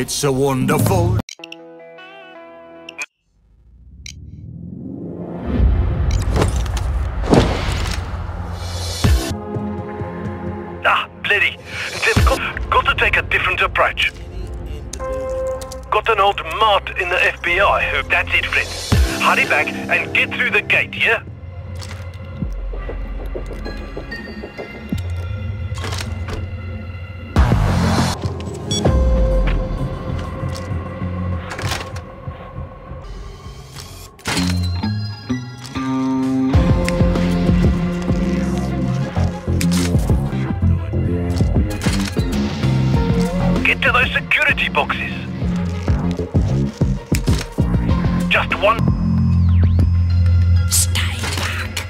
It's so wonderful. Ah, bloody. They've got, to take a different approach. Got an old mart in the FBI who... That's it, friends. Hurry back and get through the gate, yeah? Security boxes. Just one. Stay back.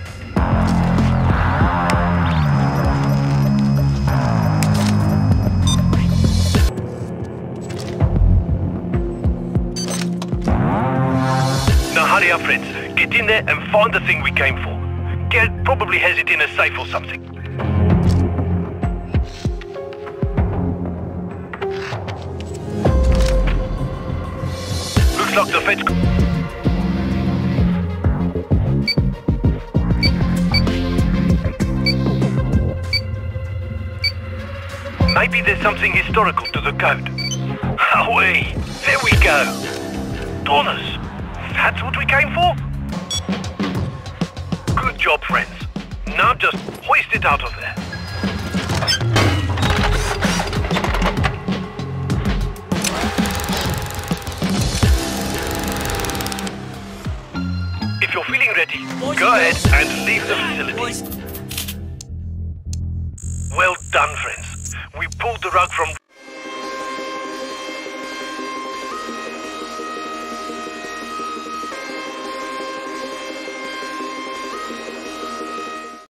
Now hurry up, friends. Get in there and find the thing we came for. Garrett probably has it in a safe or something. The feds... Maybe there's something historical to the code. Away! There we go! Dawners! That's what we came for? Good job, friends. Now just hoist it out of there. If you're feeling ready, go ahead and leave the facility. Well done, friends. We pulled the rug from